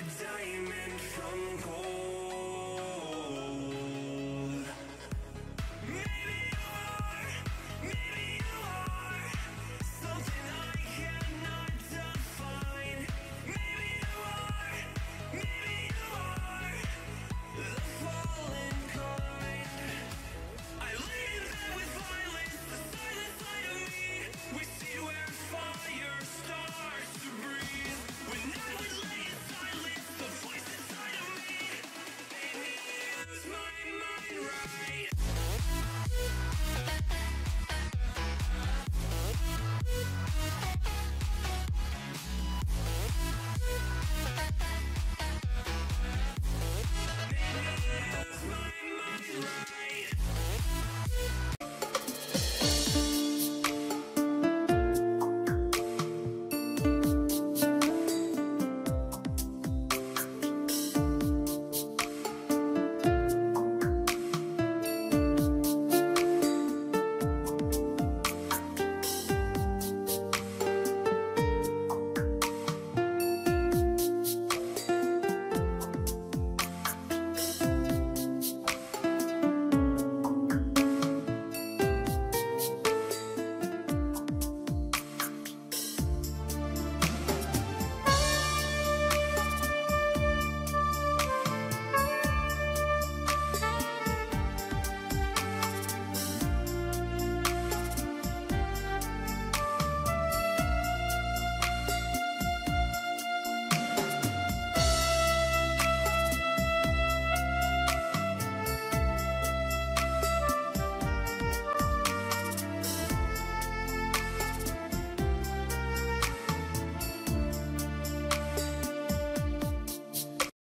a diamond from gold.